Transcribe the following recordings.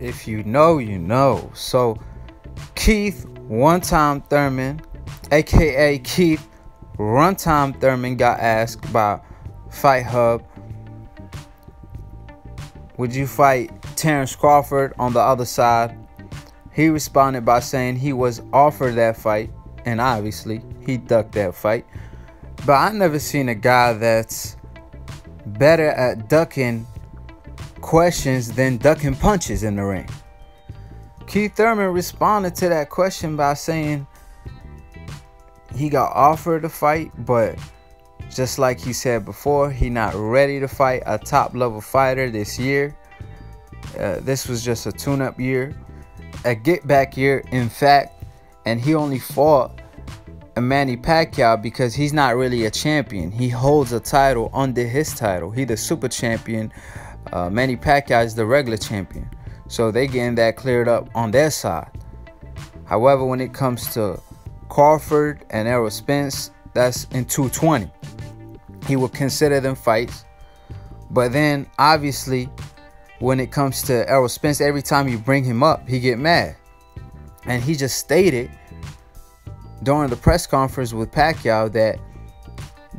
if you know, you know. So, Keith One Time Thurman, aka Keith Runtime Thurman, got asked by Fight Hub Would you fight Terence Crawford on the other side? He responded by saying he was offered that fight, and obviously he ducked that fight. But I never seen a guy that's better at ducking questions than ducking punches in the ring. Keith Thurman responded to that question by saying he got offered a fight, but just like he said before, he not ready to fight a top level fighter this year. Uh, this was just a tune-up year, a get-back year, in fact, and he only fought a Manny Pacquiao because he's not really a champion. He holds a title under his title. He the super champion. Uh, Manny Pacquiao is the regular champion. So they getting that cleared up on their side. However, when it comes to Crawford and Errol Spence, that's in 220. He will consider them fights. But then obviously when it comes to Errol Spence, every time you bring him up, he get mad. And he just stated during the press conference with Pacquiao that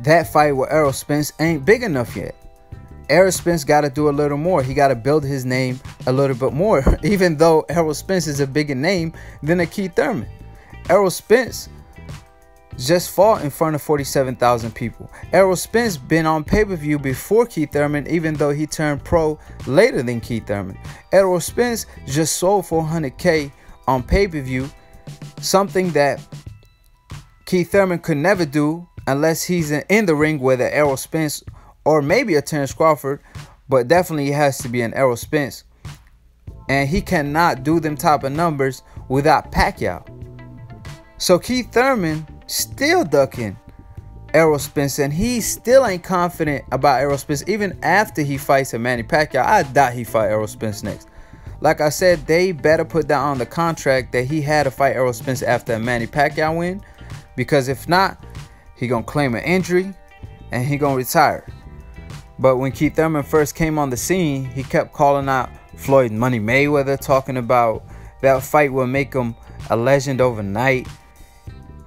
that fight with Errol Spence ain't big enough yet. Errol Spence got to do a little more. He got to build his name a little bit more, even though Errol Spence is a bigger name than a Keith Thurman. Errol Spence just fought in front of 47,000 people. Errol Spence been on pay-per-view before Keith Thurman, even though he turned pro later than Keith Thurman. Errol Spence just sold 400k on pay-per-view, something that Keith Thurman could never do unless he's in the ring with an Errol Spence or maybe a Terence Crawford, but definitely it has to be an Errol Spence. And he cannot do them type of numbers without Pacquiao. So Keith Thurman still ducking Errol Spence, and he still ain't confident about Errol Spence even after he fights a Manny Pacquiao. I doubt he fight Errol Spence next. Like I said, they better put that on the contract that he had to fight Errol Spence after a Manny Pacquiao win, because if not, he gonna claim an injury and he gonna retire. But when Keith Thurman first came on the scene, he kept calling out Floyd Money Mayweather, talking about that fight will make him a legend overnight.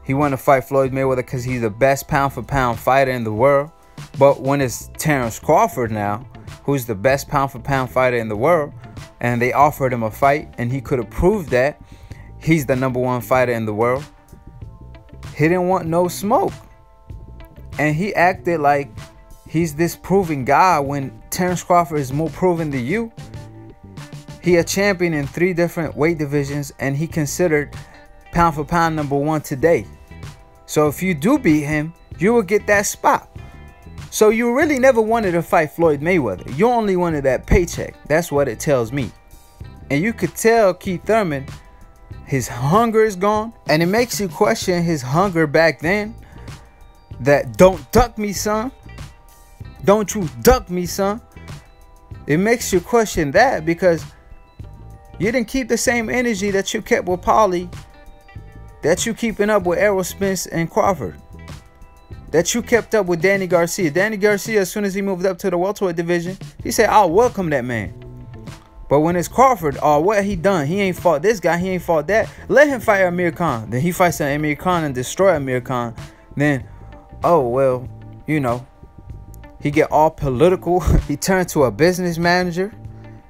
He wanted to fight Floyd Mayweather because he's the best pound for pound fighter in the world. But when it's Terence Crawford now, who's the best pound for pound fighter in the world, and they offered him a fight and he could have proved that he's the number one fighter in the world, he didn't want no smoke. And he acted like he's this proven guy when Terence Crawford is more proven than you. He a champion in three different weight divisions and he considered pound for pound number one today. So if you do beat him, you will get that spot. So you really never wanted to fight Floyd Mayweather. You only wanted that paycheck. That's what it tells me. And you could tell Keith Thurman his hunger is gone. And it makes you question his hunger back then. That don't duck me, son. Don't you duck me, son. It makes you question that because you didn't keep the same energy that you kept with Polly, that you keeping up with Errol Spence and Crawford. That you kept up with Danny Garcia. Danny Garcia, as soon as he moved up to the welterweight division, he said, I'll welcome that man. But when it's Crawford, oh, what he done? He ain't fought this guy, he ain't fought that. Let him fight Amir Khan. Then he fights Amir Khan and destroy Amir Khan. Then, oh, well, you know, he get all political. he turned to a business manager.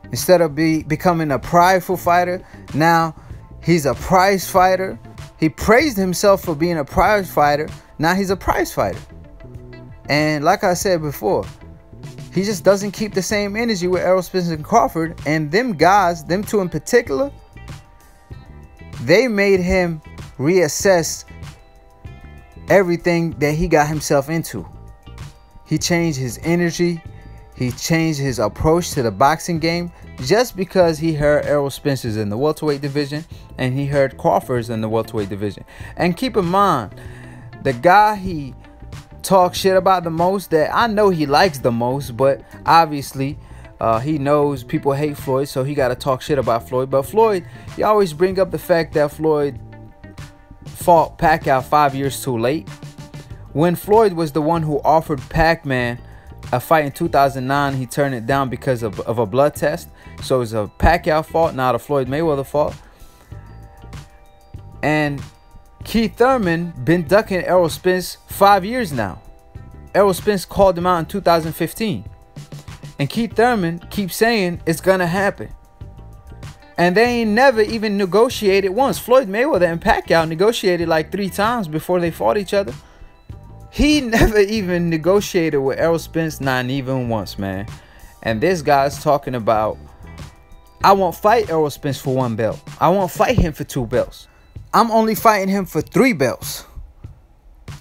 Instead of be becoming a prideful fighter, now he's a prize fighter he praised himself for being a prize fighter. Now he's a prize fighter. And like I said before, he just doesn't keep the same energy with Errol Spence and Crawford. And them guys, them two in particular, they made him reassess everything that he got himself into. He changed his energy. He changed his approach to the boxing game just because he heard Errol Spencer's in the welterweight division and he heard Crawford's in the welterweight division. And keep in mind, the guy he talks shit about the most that I know he likes the most, but obviously uh, he knows people hate Floyd, so he got to talk shit about Floyd. But Floyd, you always bring up the fact that Floyd fought Pacquiao five years too late. When Floyd was the one who offered Pac-Man a fight in 2009, he turned it down because of, of a blood test. So it's a Pacquiao fault, not a Floyd Mayweather fault. And Keith Thurman been ducking Errol Spence five years now. Errol Spence called him out in 2015. And Keith Thurman keeps saying it's gonna happen. And they ain't never even negotiated once. Floyd Mayweather and Pacquiao negotiated like three times before they fought each other. He never even negotiated with Errol Spence, not even once, man. And this guy's talking about, I won't fight Errol Spence for one belt. I won't fight him for two belts. I'm only fighting him for three belts.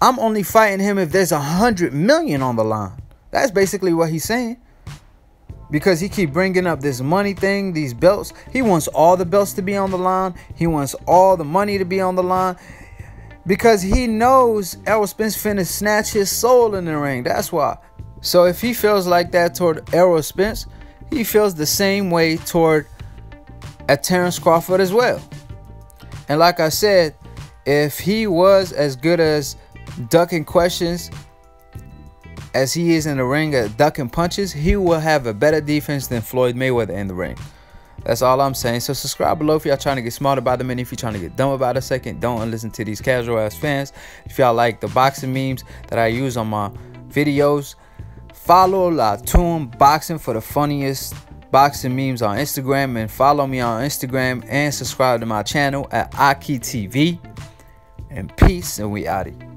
I'm only fighting him if there's a hundred million on the line. That's basically what he's saying. Because he keep bringing up this money thing, these belts. He wants all the belts to be on the line. He wants all the money to be on the line. Because he knows Errol Spence finna snatch his soul in the ring. That's why. So if he feels like that toward Errol Spence, he feels the same way toward a Terence Crawford as well. And like I said, if he was as good as ducking questions as he is in the ring at ducking punches, he will have a better defense than Floyd Mayweather in the ring. That's all I'm saying. So subscribe below if y'all trying to get smart about the minute. If you're trying to get dumb about a second, don't listen to these casual ass fans. If y'all like the boxing memes that I use on my videos, follow Lunatoon Boxing for the funniest boxing memes on Instagram and follow me on Instagram and subscribe to my channel at Aki TV. And peace, and we outie.